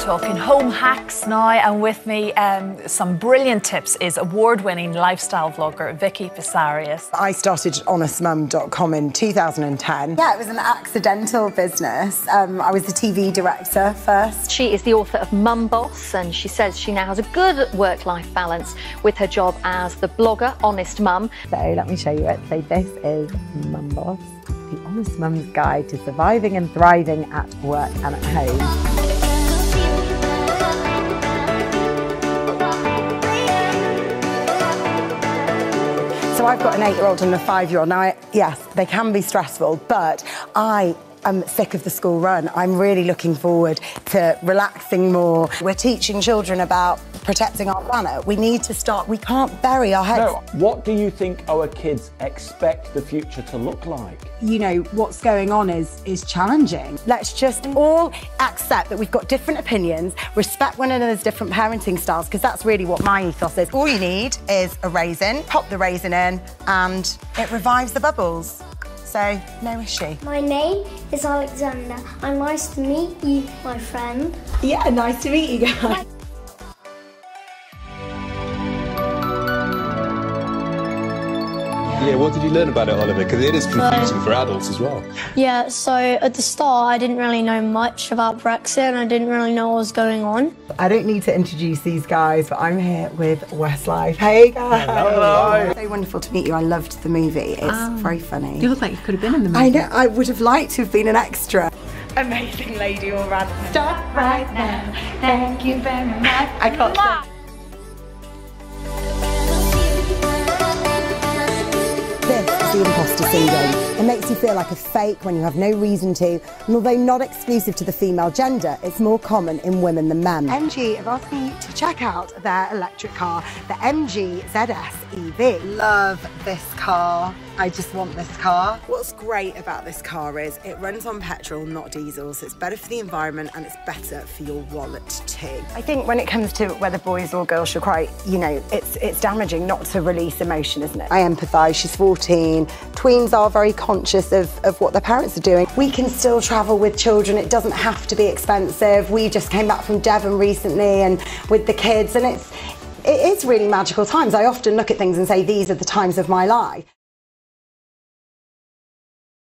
talking home hacks now, and with me, um, some brilliant tips is award-winning lifestyle vlogger Vicki Psarias. I started honestmum.com in 2010. Yeah, it was an accidental business. Um, I was the TV director first. She is the author of Mum Boss, and she says she now has a good work-life balance with her job as the blogger Honest Mum. So let me show you it. So this is Mum Boss, the honest mum's guide to surviving and thriving at work and at home. I've got an eight-year-old and a five-year-old. Now, I, yes, they can be stressful, but I am sick of the school run. I'm really looking forward to relaxing more. We're teaching children about protecting our planet. We need to start, we can't bury our heads. No, what do you think our kids expect the future to look like? You know, what's going on is is challenging. Let's just all accept that we've got different opinions, respect one another's different parenting styles, because that's really what my ethos is. All you need is a raisin, pop the raisin in, and it revives the bubbles. So, no issue. My name is Alexander. I'm nice to meet you, my friend. Yeah, nice to meet you guys. Yeah, what did you learn about it, Oliver? Because it is confusing for adults as well. Yeah, so at the start, I didn't really know much about Brexit and I didn't really know what was going on. I don't need to introduce these guys, but I'm here with Westlife. Hey guys! Hello. So wonderful to meet you. I loved the movie. It's ah. very funny. You look like you could have been in the movie. I know. I would have liked to have been an extra. Amazing lady all round. Stop right now. Thank you very much. I can't. Imposter syndrome. It makes you feel like a fake when you have no reason to, and although not exclusive to the female gender, it's more common in women than men. MG have asked me to check out their electric car, the MG ZS EV. Love this car. I just want this car. What's great about this car is it runs on petrol, not diesel, so it's better for the environment and it's better for your wallet too. I think when it comes to whether boys or girls should cry, you know, it's it's damaging not to release emotion, isn't it? I empathise. She's 14. Tweens are very conscious of, of what their parents are doing. We can still travel with children. It doesn't have to be expensive. We just came back from Devon recently and with the kids and it's it is really magical times. I often look at things and say these are the times of my life.